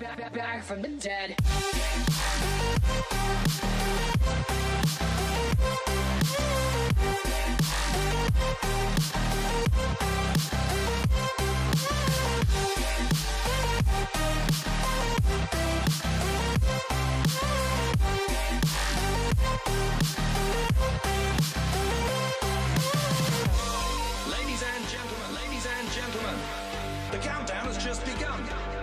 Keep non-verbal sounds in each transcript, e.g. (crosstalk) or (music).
back, back, back from the dead. Ladies and gentlemen, ladies and gentlemen, the countdown has just begun.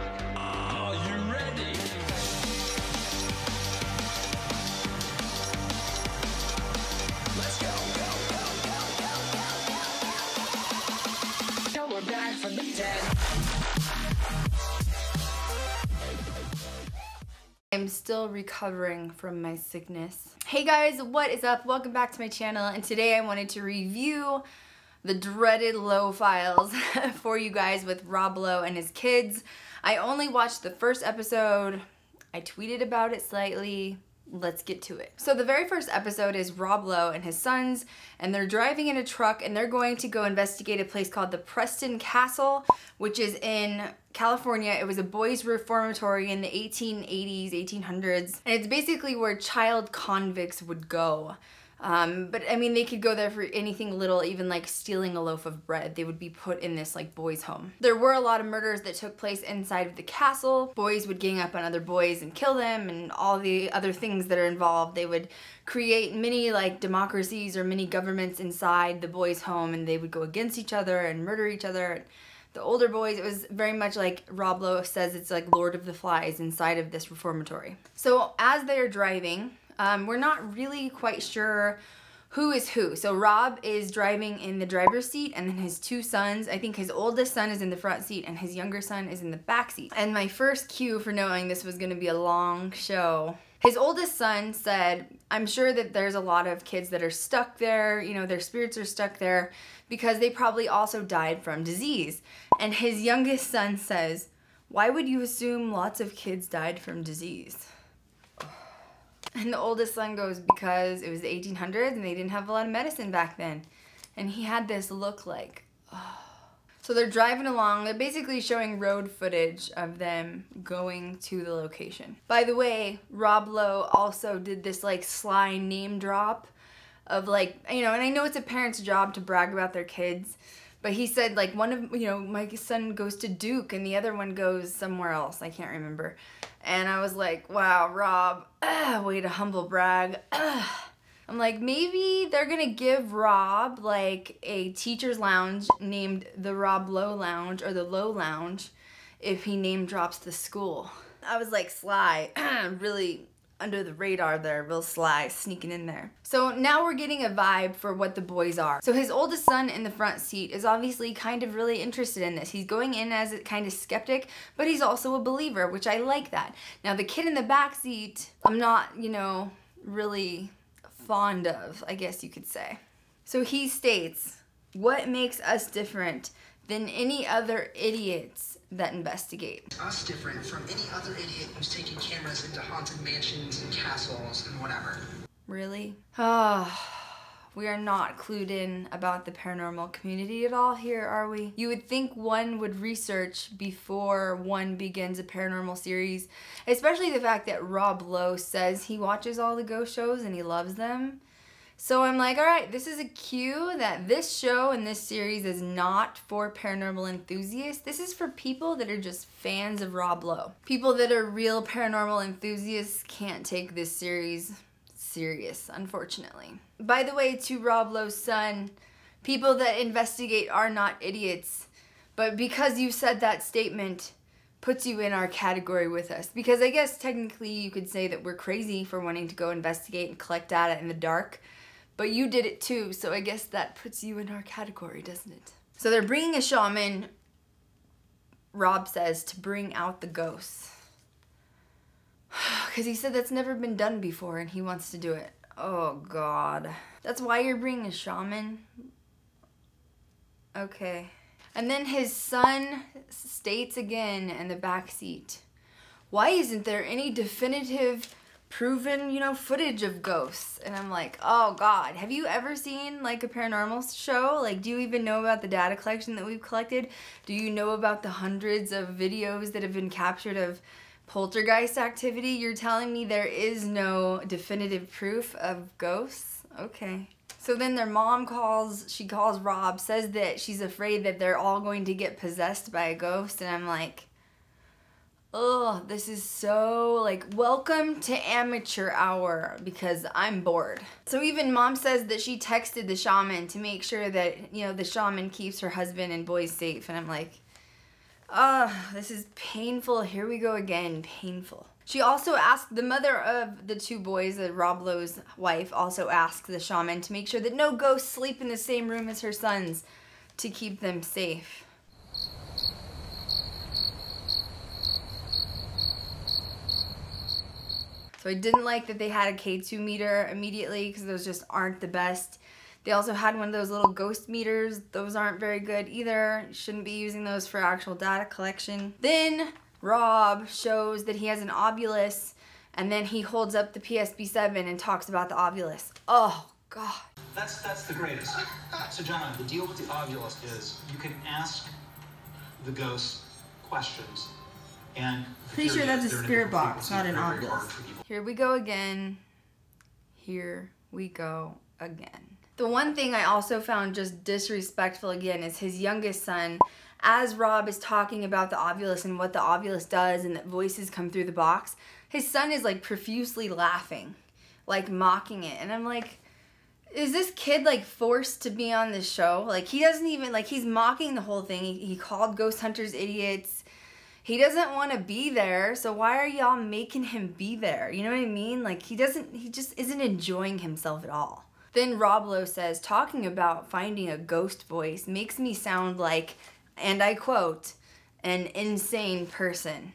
I'm still recovering from my sickness. Hey guys, what is up? Welcome back to my channel and today I wanted to review the dreaded Lowe Files (laughs) for you guys with Rob Lowe and his kids. I only watched the first episode. I tweeted about it slightly. Let's get to it. So the very first episode is Rob Lowe and his sons, and they're driving in a truck and they're going to go investigate a place called the Preston Castle, which is in California. It was a boys' reformatory in the 1880s, 1800s, and it's basically where child convicts would go. Um, but I mean, they could go there for anything little, even like stealing a loaf of bread. They would be put in this like boys' home. There were a lot of murders that took place inside of the castle. Boys would gang up on other boys and kill them, and all the other things that are involved. They would create many like democracies or mini governments inside the boys' home, and they would go against each other and murder each other. The older boys, it was very much like Rob says, it's like Lord of the Flies inside of this reformatory. So as they're driving, um, we're not really quite sure who is who. So Rob is driving in the driver's seat and then his two sons, I think his oldest son is in the front seat and his younger son is in the back seat. And my first cue for knowing this was gonna be a long show his oldest son said, I'm sure that there's a lot of kids that are stuck there, you know, their spirits are stuck there because they probably also died from disease. And his youngest son says, Why would you assume lots of kids died from disease? And the oldest son goes, Because it was the 1800s and they didn't have a lot of medicine back then. And he had this look like, oh. So they're driving along. They're basically showing road footage of them going to the location. By the way, Rob Lowe also did this like sly name drop of like, you know, and I know it's a parent's job to brag about their kids, but he said like one of, you know, my son goes to Duke and the other one goes somewhere else. I can't remember. And I was like, wow, Rob, ah, way to humble brag. Ah. I'm like, maybe they're gonna give Rob like a teacher's lounge named the Rob Lowe Lounge or the Lowe Lounge if he name drops the school. I was like, sly, (clears throat) really under the radar there, real sly, sneaking in there. So now we're getting a vibe for what the boys are. So his oldest son in the front seat is obviously kind of really interested in this. He's going in as a kind of skeptic, but he's also a believer, which I like that. Now the kid in the back seat, I'm not, you know, really fond of, I guess you could say. So he states, what makes us different than any other idiots that investigate? us different from any other idiot who's taking cameras into haunted mansions and castles and whatever. Really? Ah, we are not clued in about the paranormal community at all here, are we? You would think one would research before one begins a paranormal series, especially the fact that Rob Lowe says he watches all the ghost shows and he loves them. So I'm like, all right, this is a cue that this show and this series is not for paranormal enthusiasts. This is for people that are just fans of Rob Lowe. People that are real paranormal enthusiasts can't take this series serious, unfortunately. By the way, to Rob Lowe's son, people that investigate are not idiots. But because you said that statement, puts you in our category with us. Because I guess technically you could say that we're crazy for wanting to go investigate and collect data in the dark. But you did it too, so I guess that puts you in our category, doesn't it? So they're bringing a shaman, Rob says, to bring out the ghosts. (sighs) Because he said that's never been done before and he wants to do it. Oh, God. That's why you're bringing a shaman? Okay. And then his son states again in the back seat, why isn't there any definitive proven, you know, footage of ghosts? And I'm like, oh God, have you ever seen like a paranormal show? Like, do you even know about the data collection that we've collected? Do you know about the hundreds of videos that have been captured of poltergeist activity. You're telling me there is no definitive proof of ghosts? Okay. So then their mom calls, she calls Rob, says that she's afraid that they're all going to get possessed by a ghost. And I'm like, oh, this is so like, welcome to amateur hour because I'm bored. So even mom says that she texted the shaman to make sure that, you know, the shaman keeps her husband and boys safe. And I'm like, oh, this is painful. Here we go again, painful. She also asked the mother of the two boys, uh, the Rob Lowe's wife, also asked the shaman to make sure that no ghosts sleep in the same room as her sons to keep them safe. So I didn't like that they had a K2 meter immediately because those just aren't the best. They also had one of those little ghost meters. Those aren't very good either. shouldn't be using those for actual data collection. Then Rob shows that he has an Ovilus and then he holds up the PSB7 and talks about the Ovilus. Oh, God. That's, that's the greatest. So, John, the deal with the Ovilus is you can ask the ghost questions and pretty sure that's a spirit box, not an Ovilus. Here we go again. Here we go again. The one thing I also found just disrespectful again is his youngest son, as Rob is talking about the Ovilus and what the Ovilus does and that voices come through the box, his son is like profusely laughing, like mocking it. And I'm like, is this kid like forced to be on this show? Like he doesn't even, like he's mocking the whole thing. He, he called ghost hunters idiots he doesn't want to be there, so why are y'all making him be there? You know what I mean? Like he doesn't he just isn't enjoying himself at all. Then Rob Lowe says talking about finding a ghost voice makes me sound like and I quote an insane person.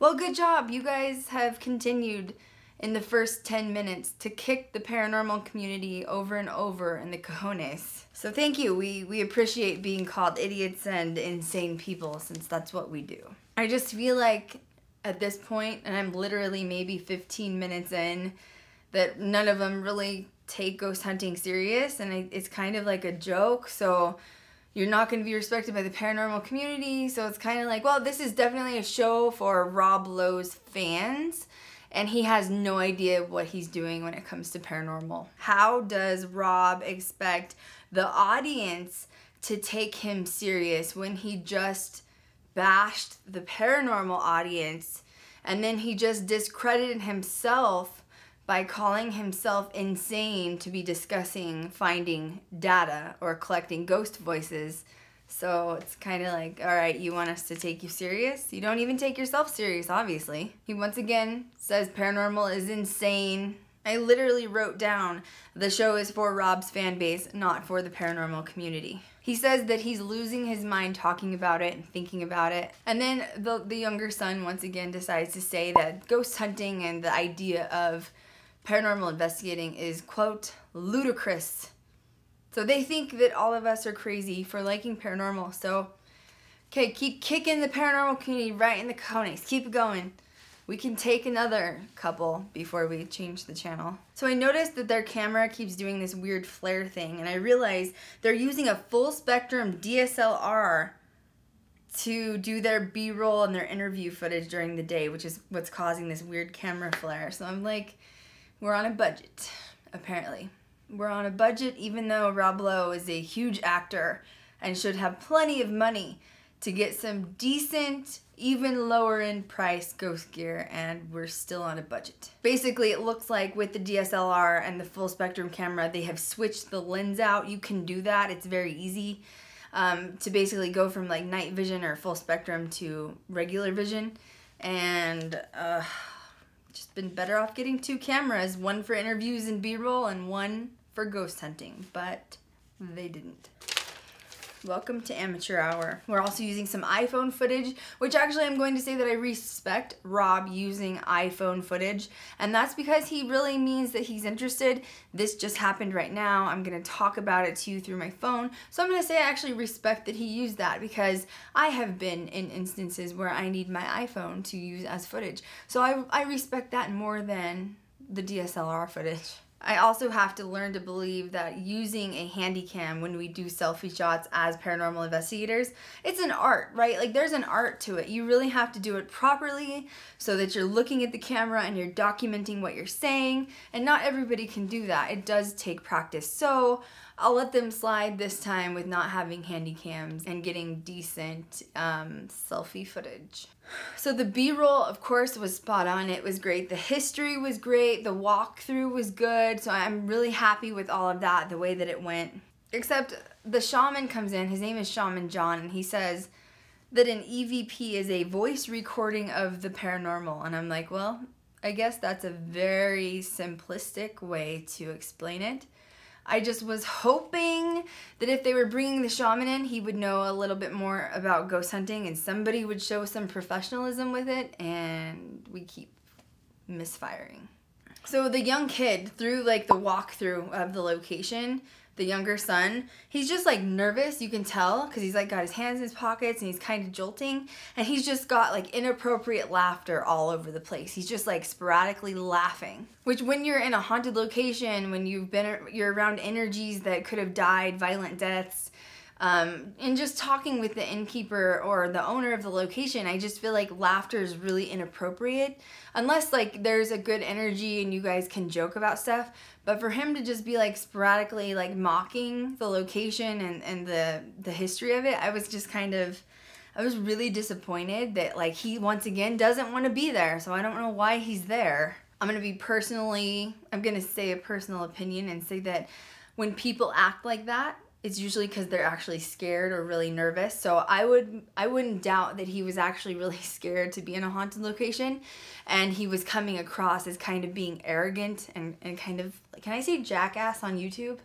Well, good job. You guys have continued in the first 10 minutes to kick the paranormal community over and over in the cojones. So thank you. We, we appreciate being called idiots and insane people since that's what we do. I just feel like at this point, and I'm literally maybe 15 minutes in, that none of them really take ghost hunting serious and it's kind of like a joke. So you're not going to be respected by the paranormal community. So it's kind of like, well, this is definitely a show for Rob Lowe's fans and he has no idea what he's doing when it comes to paranormal. How does Rob expect the audience to take him serious when he just bashed the paranormal audience and then he just discredited himself by calling himself insane to be discussing finding data or collecting ghost voices so it's kind of like, all right, you want us to take you serious? You don't even take yourself serious, obviously. He once again says paranormal is insane. I literally wrote down the show is for Rob's fan base, not for the paranormal community. He says that he's losing his mind talking about it and thinking about it. And then the, the younger son once again decides to say that ghost hunting and the idea of paranormal investigating is, quote, ludicrous so they think that all of us are crazy for liking paranormal. So, okay, keep kicking the paranormal community right in the cojones. Keep it going. We can take another couple before we change the channel. So I noticed that their camera keeps doing this weird flare thing and I realized they're using a full spectrum DSLR to do their b-roll and their interview footage during the day, which is what's causing this weird camera flare. So I'm like, we're on a budget, apparently. We're on a budget even though Rob Lowe is a huge actor and should have plenty of money to get some decent, even lower end price ghost gear and we're still on a budget. Basically it looks like with the DSLR and the full spectrum camera they have switched the lens out. You can do that, it's very easy um, to basically go from like night vision or full spectrum to regular vision and uh, just been better off getting two cameras, one for interviews and b-roll and one for ghost hunting, but they didn't. Welcome to Amateur Hour. We're also using some iPhone footage, which actually I'm going to say that I respect Rob using iPhone footage, and that's because he really means that he's interested. This just happened right now. I'm going to talk about it to you through my phone, so I'm to say I actually respect that he used that because I have been in instances where I need my iPhone to use as footage. So I, I respect that more than the DSLR footage. I also have to learn to believe that using a handy cam when we do selfie shots as paranormal investigators, it's an art, right? Like there's an art to it. You really have to do it properly so that you're looking at the camera and you're documenting what you're saying. And not everybody can do that. It does take practice. So I'll let them slide this time with not having handy cams and getting decent um, selfie footage. So the B-roll, of course, was spot on. It was great. The history was great. The walkthrough was good. So I'm really happy with all of that, the way that it went. Except the shaman comes in. His name is Shaman John, and he says that an EVP is a voice recording of the paranormal. And I'm like, well, I guess that's a very simplistic way to explain it. I just was hoping that if they were bringing the shaman in, he would know a little bit more about ghost hunting and somebody would show some professionalism with it, and we keep misfiring. So the young kid, through like the walkthrough of the location, the younger son, he's just like nervous, you can tell, because he's like got his hands in his pockets and he's kind of jolting. And he's just got like inappropriate laughter all over the place. He's just like sporadically laughing. Which when you're in a haunted location, when you've been, you're around energies that could have died, violent deaths, um, and just talking with the innkeeper or the owner of the location, I just feel like laughter is really inappropriate. Unless like there's a good energy and you guys can joke about stuff. But for him to just be like sporadically like mocking the location and, and the, the history of it, I was just kind of, I was really disappointed that like he once again doesn't want to be there. So I don't know why he's there. I'm going to be personally, I'm going to say a personal opinion and say that when people act like that, it's usually because they're actually scared or really nervous. So I would I wouldn't doubt that he was actually really (laughs) scared to be in a haunted location and he was coming across as kind of being arrogant and, and kind of can I say jackass on YouTube?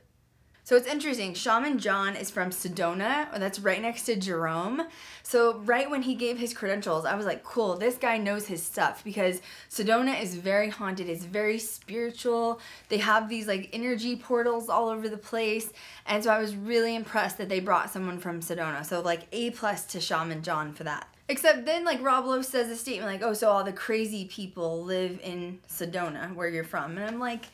So it's interesting. Shaman John is from Sedona, that's right next to Jerome. So right when he gave his credentials, I was like, cool, this guy knows his stuff because Sedona is very haunted. It's very spiritual. They have these like energy portals all over the place. And so I was really impressed that they brought someone from Sedona. So like A plus to Shaman John for that. Except then, like, Rob Lowe says a statement like, oh, so all the crazy people live in Sedona, where you're from. And I'm like,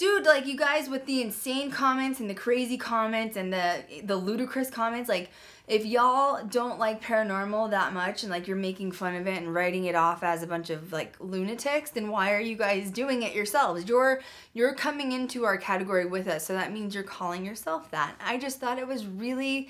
dude, like you guys with the insane comments and the crazy comments and the the ludicrous comments, like if y'all don't like paranormal that much and like you're making fun of it and writing it off as a bunch of like lunatics, then why are you guys doing it yourselves? You're you're coming into our category with us, so that means you're calling yourself that. I just thought it was really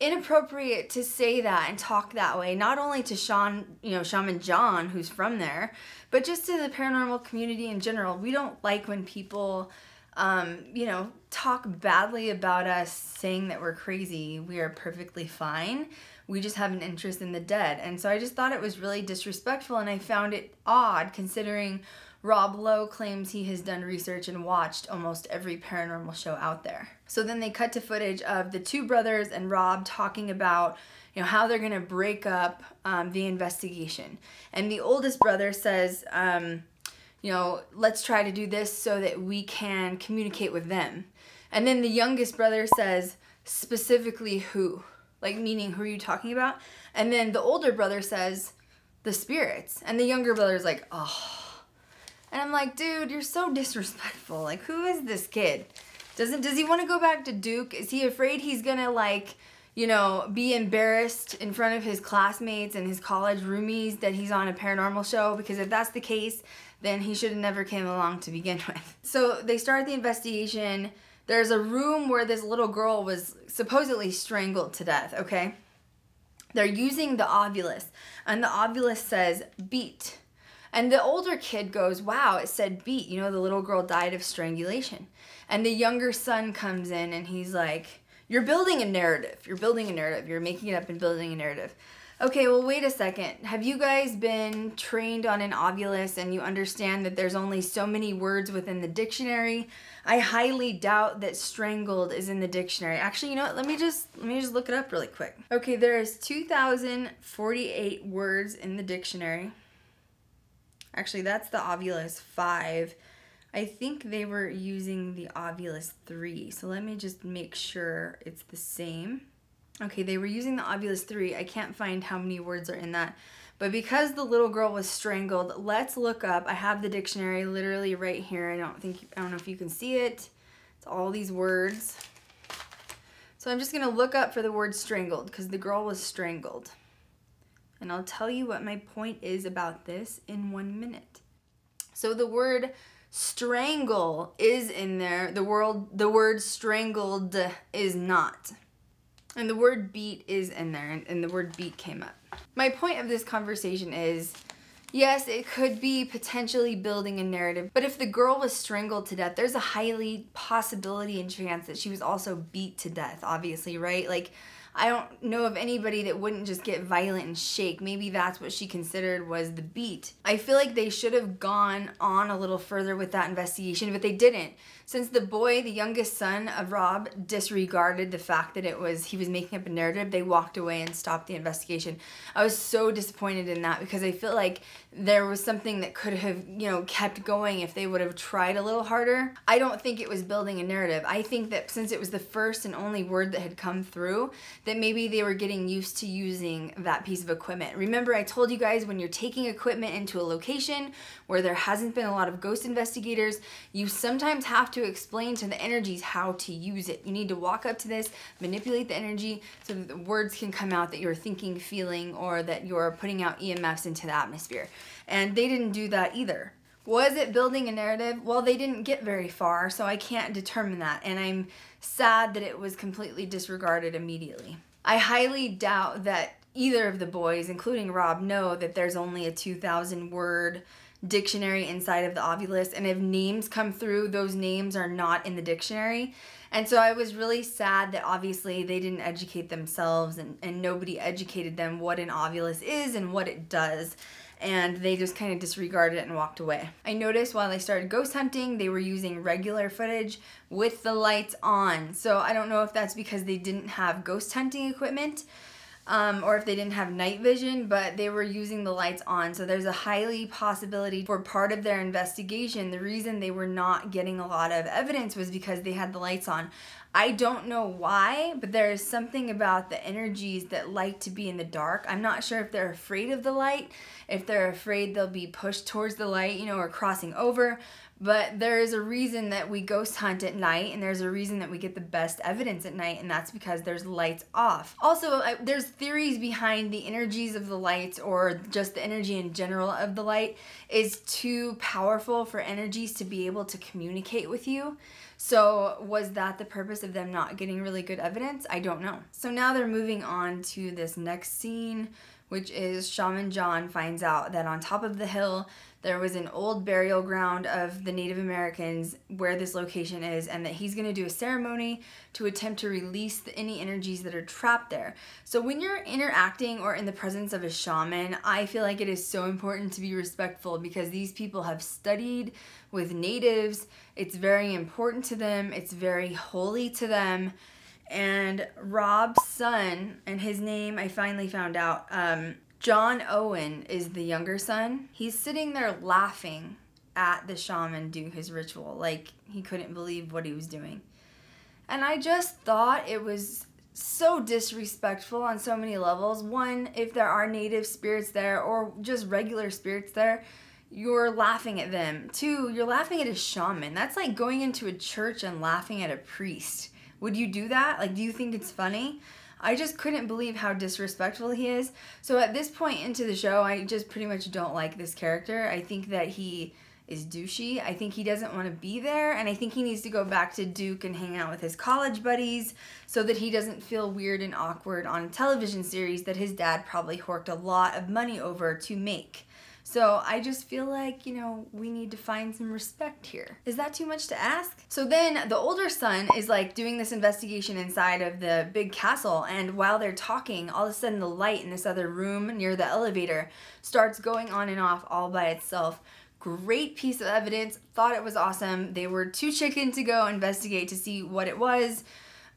inappropriate to say that and talk that way not only to Sean you know Shaman John who's from there but just to the paranormal community in general. We don't like when people um, you know talk badly about us saying that we're crazy. We are perfectly fine. We just have an interest in the dead. And so I just thought it was really disrespectful and I found it odd considering Rob Lowe claims he has done research and watched almost every paranormal show out there. So then they cut to footage of the two brothers and Rob talking about you know how they're gonna break up um, the investigation. And the oldest brother says, um, you know, let's try to do this so that we can communicate with them. And then the youngest brother says, specifically who? Like meaning who are you talking about? And then the older brother says, the spirits. And the younger brother's like, oh and I'm like, dude, you're so disrespectful. Like, who is this kid? Doesn't does he want to go back to Duke? Is he afraid he's gonna like, you know, be embarrassed in front of his classmates and his college roomies that he's on a paranormal show? Because if that's the case, then he should have never came along to begin (laughs) with. So they start the investigation. There's a room where this little girl was supposedly strangled to death, okay? They're using the Ovilus, and the Ovilus says beat and the older kid goes, Wow, it said beat. You know, the little girl died of strangulation. And the younger son comes in and he's like, You're building a narrative. You're building a narrative. You're making it up and building a narrative. Okay, well, wait a second. Have you guys been trained on an Ovilus and you understand that there's only so many words within the dictionary? I highly doubt that strangled is in the dictionary. Actually, you know what? Let me just let me just look it up really quick. Okay, there is 2048 words in the dictionary. Actually, that's the Ovilus 5. I think they were using the Ovilus 3. So let me just make sure it's the same. Okay, they were using the Ovilus 3. I can't find how many words are in that. But because the little girl was strangled, let's look up. I have the dictionary literally right here. I don't think I don't know if you can see it. It's all these words. So I'm just to look up for the word strangled because the girl was strangled. And I'll tell you what my point is about this in 1 minute. So the word strangle is in there. The word the word strangled is not. And the word beat is in there, and, and the word beat came up. My point of this conversation is yes, it could be potentially building a narrative, but if the girl was strangled to death, there's a highly possibility and chance that she was also beat to death, obviously, right? Like, I don't know of anybody that wouldn't just get violent and shake. Maybe that's what she considered was the beat. I feel like they should have gone on a little further with that investigation, but they didn't. Since the boy, the youngest son of Rob, disregarded the fact that it was he was making up a narrative, they walked away and stopped the investigation. I was so disappointed in that because I feel like there was something that could have, you know, kept going if they would have tried a little harder. I don't think it was building a narrative. I think that since it was the first and only word that had come through, that maybe they were getting used to using that piece of equipment. Remember I told you guys when you're taking equipment into a location where there hasn't been a lot of ghost investigators, you sometimes have to explain to the energies how to use it. You need to walk up to this, manipulate the energy so that the words can come out that you're thinking, feeling, or that you're putting out EMFs into the atmosphere. And they didn't do that either. Was it building a narrative? Well, they didn't get very far, so I can't determine that. And I'm sad that it was completely disregarded immediately. I highly doubt that either of the boys, including Rob, know that there's only a 2,000 word dictionary inside of the Ovilus and if names come through those names are not in the dictionary and so I was really sad that obviously they didn't educate themselves and, and nobody educated them what an Ovilus is and what it does and they just kind of disregarded it and walked away. I noticed while they started ghost hunting, they were using regular footage with the lights on. So I don't know if that's because they didn't have ghost hunting equipment um, or if they didn't have night vision, but they were using the lights on. So there's a highly possibility for part of their investigation, the reason they were not getting a lot of evidence was because they had the lights on. I don't know why, but there is something about the energies that like to be in the dark. I'm not sure if they're afraid of the light, if they're afraid they'll be pushed towards the light, you know, or crossing over, but there is a reason that we ghost hunt at night, and there's a reason that we get the best evidence at night, and that's because there's lights off. Also, there's theories behind the energies of the lights, or just the energy in general of the light, is too powerful for energies to be able to communicate with you. So, was that the purpose of them not getting really good evidence? I don't know. So, now they're moving on to this next scene, which is Shaman John finds out that on top of the hill, there was an old burial ground of the Native Americans where this location is, and that he's going to do a ceremony to attempt to release the, any energies that are trapped there. So, when you're interacting or in the presence of a shaman, I feel like it is so important to be respectful because these people have studied with natives. It's very important to them, it's very holy to them. And Rob's son, and his name I finally found out, um, John Owen is the younger son. He's sitting there laughing at the shaman do his ritual. Like he couldn't believe what he was doing. And I just thought it was so disrespectful on so many levels. One, if there are native spirits there or just regular spirits there, you're laughing at them. Two, you're laughing at a shaman. That's like going into a church and laughing at a priest. Would you do that? Like, do you think it's funny? I just couldn't believe how disrespectful he is. So at this point into the show, I just pretty much don't like this character. I think that he is douchey. I think he doesn't want to be there, and I think he needs to go back to Duke and hang out with his college buddies so that he doesn't feel weird and awkward on a television series that his dad probably horked a lot of money over to make. So I just feel like, you know, we need to find some respect here. Is that too much to ask? So then the older son is like doing this investigation inside of the big castle and while they're talking, all of a sudden the light in this other room near the elevator starts going on and off all by itself great piece of evidence thought it was awesome they were too chicken to go investigate to see what it was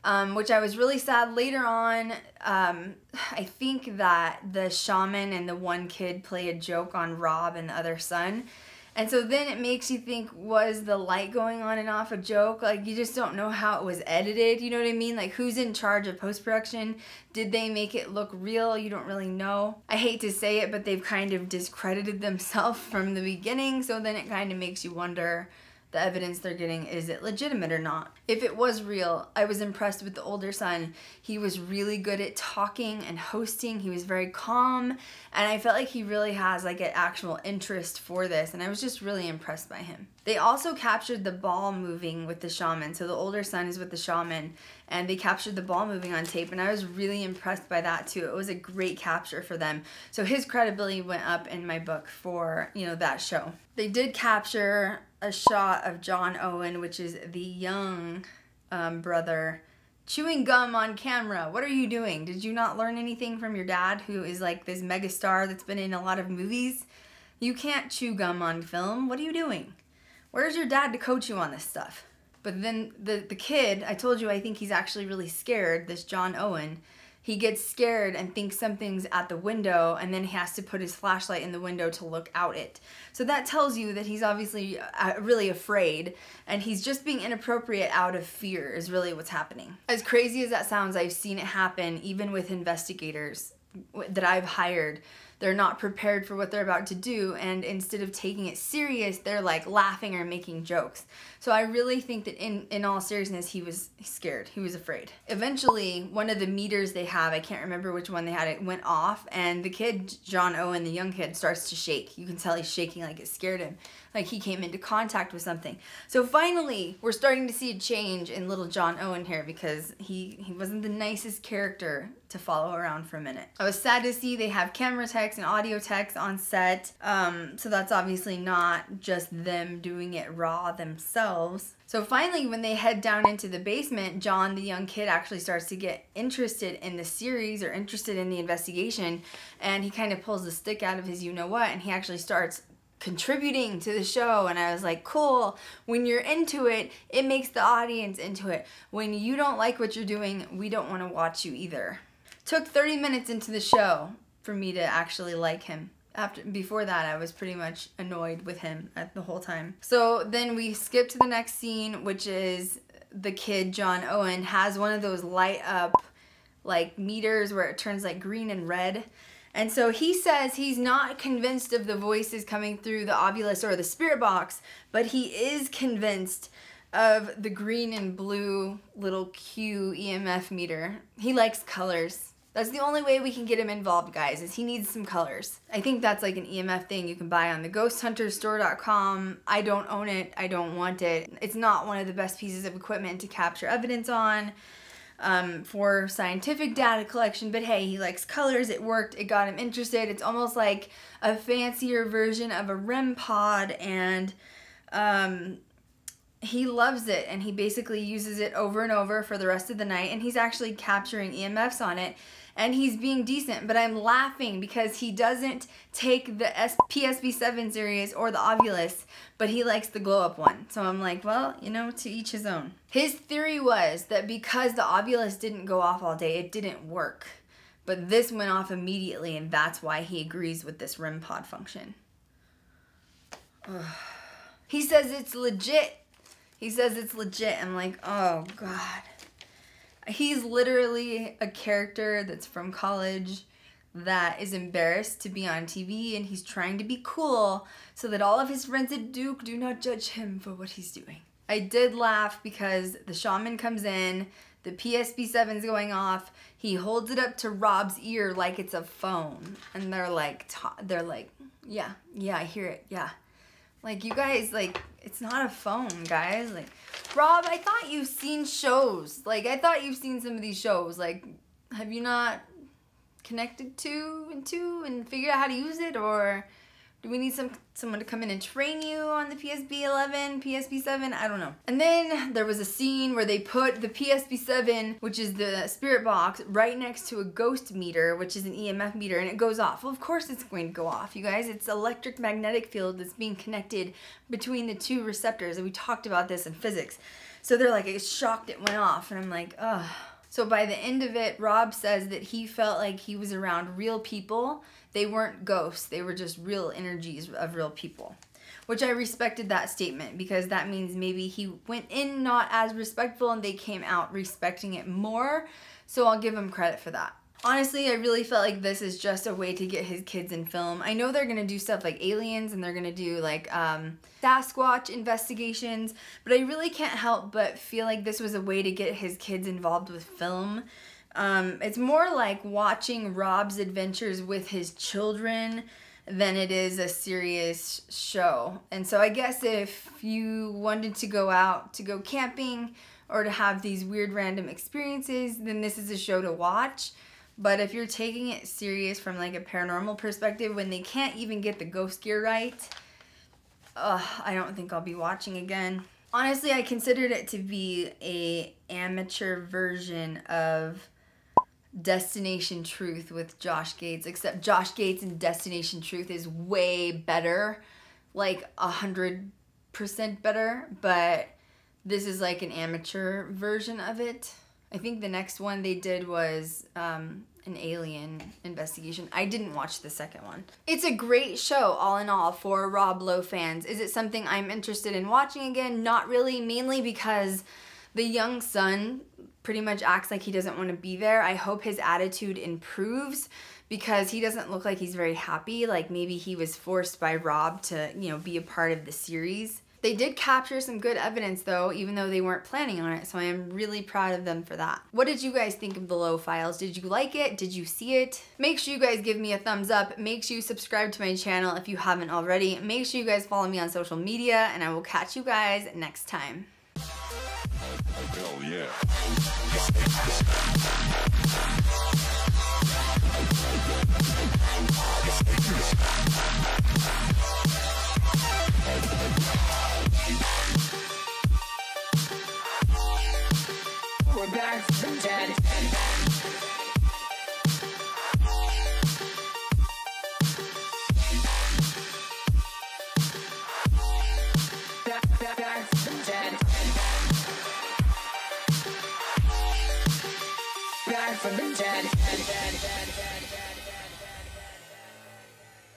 um, which I was really sad. Later on, um, I think that the shaman and the one kid play a joke on Rob and the other son. And so then it makes you think, was the light going on and off a joke? Like, you just don't know how it was edited. You know what I mean? Like, who's in charge of post production? Did they make it look real? You don't really know. I hate to say it, but they've kind of discredited (laughs) themselves from the beginning. So then it kind of makes you wonder the evidence they're getting is it legitimate or not? If it was real i was impressed with the older son. He was really good at talking and hosting. He was very calm and i felt like he really has like an actual interest for this and i was just really impressed by him they also captured the ball moving with the shaman so the older son is with the shaman and they captured the ball moving on tape and i was really impressed by that too it was a great capture for them so his credibility went up in my book for you know that show they did capture a shot of John Owen, which is the young um, brother, chewing gum on camera. What are you doing? Did you not learn anything from your dad, who is like this megastar that's been in a lot of movies? You can't chew gum on film. What are you doing? Where's your dad to coach you on this stuff? But then the, the kid, I told you I think he's actually really scared, this John Owen he gets scared and thinks something's at the window and then he has to put his flashlight in the window to look out it. So that tells you that he's obviously uh, really afraid and he's just being inappropriate out of fear is really what's happening. As crazy as that sounds, I've seen it happen even with investigators that I've hired they're not prepared for what they're about to do and instead of taking it serious they're like laughing or making jokes. So i really think that in in all seriousness he was scared. He was afraid. Eventually one of the meters they have i can't remember which one they had it went off and the kid john owen the young kid starts to shake. You can tell he's shaking like it scared him like he came into contact with something. So finally we're starting to see a change in little john owen here because he he wasn't the nicest character to follow around for a minute. I was sad to see they have camera techs and audio techs on set. Um, so that's obviously not just them doing it raw themselves. So finally, when they head down into the basement, John, the young kid, actually starts to get interested in the series or interested in the investigation. And he kind of pulls the stick out of his you know what, and he actually starts contributing to the show and I was like, cool. When you're into it, it makes the audience into it. When you don't like what you're doing, we don't want to watch you either. Took 30 minutes into the show for me to actually like him. After before that, I was pretty much annoyed with him at the whole time. So then we skip to the next scene, which is the kid John Owen has one of those light up like meters where it turns like green and red and so he says he's not convinced of the voices coming through the Ovilus or the spirit box, but he is convinced of the green and blue little Q EMF meter. He likes colors. That's the only way we can get him involved, guys, is he needs some colors. I think that's like an EMF thing you can buy on the ghosthunterstore.com. I don't own it. I don't want it. It's not one of the best pieces of equipment to capture evidence on um, for scientific data collection, but hey, he likes colors, it worked, it got him interested. It's almost like a fancier version of a REM pod, and um, he loves it, and he basically uses it over and over for the rest of the night, and he's actually capturing EMFs on it and he's being decent, but I'm laughing because he doesn't take the S- PSB7 series or the Ovilus, but he likes the glow up one. So I'm like, well, you know, to each his own. His theory was that because the Ovilus didn't go off all day, it didn't work. But this went off immediately, and that's why he agrees with this REM pod function. Ugh. (sighs) He says it's legit. He says it's legit. I'm like, oh, God he's literally a character that's from college that is embarrassed to be on TV and he's trying to be cool so that all of his friends at Duke do not judge him for what he's doing. I did laugh because the shaman comes in, the PSB 7's going off, he holds it up to Rob's ear like it's a phone and they're like they're like, "Yeah, yeah, I hear it. Yeah." Like you guys like it's not a phone, guys. Like Rob, I thought you've seen shows. Like I thought you've seen some of these shows. Like have you not connected to and to and figured out how to use it or do we need some someone to come in and train you on the PSB 11, PSB 7? I don't know. And then there was a scene where they put the PSB 7, which is the spirit box, right next to a ghost meter, which is an EMF meter, and it goes off. Well, of course it's going to go off, you guys. It's electric magnetic field that's being connected between the two receptors, and we talked about this in physics. So they're like, it's shocked it went off, and I'm like, ugh. So by the end of it, Rob says that he felt like he was around real people they weren't ghosts, they were just real energies of real people. which I respected that statement because that means maybe he went in not as respectful and they came out respecting it more. So I'll give him credit for that. Honestly, I really felt like this is just a way to get his kids in film. I know they're gonna do stuff like aliens and they're gonna do like um, Sasquatch investigations, but I really can't help but feel like this was a way to get his kids involved with film. Um, it's more like watching Rob's adventures with his children than it is a serious show. And so I guess if you wanted to go out to go camping or to have these weird random experiences, then this is a show to watch. But if you're taking it serious from like a paranormal perspective, when they can't even get the ghost gear right, uh, I don't think I'll be watching again. Honestly, I considered it to be a amateur version of Destination Truth with Josh Gates, except Josh Gates and Destination Truth is way better, like a hundred percent better, but this is like an amateur version of it. I think the next one they did was um, an alien investigation. I didn't watch the second one. It's a great show, all in all, for Rob Lowe fans. Is it something I'm interested in watching again? Not really, mainly because the young son pretty much acts like he doesn't want to be there. I hope his attitude improves because he doesn't look like he's very happy. Like maybe he was forced by Rob to, you know, be a part of the series. They did capture some good evidence though, even though they weren't planning on it, so I am really proud of them for that. What did you guys think of the Lowe Files? Did you like it? Did you see it? Make sure you guys give me a thumbs up. Make sure you subscribe to my channel if you haven't already. Make sure you guys follow me on social media, and I will catch you guys next time. Hell yeah.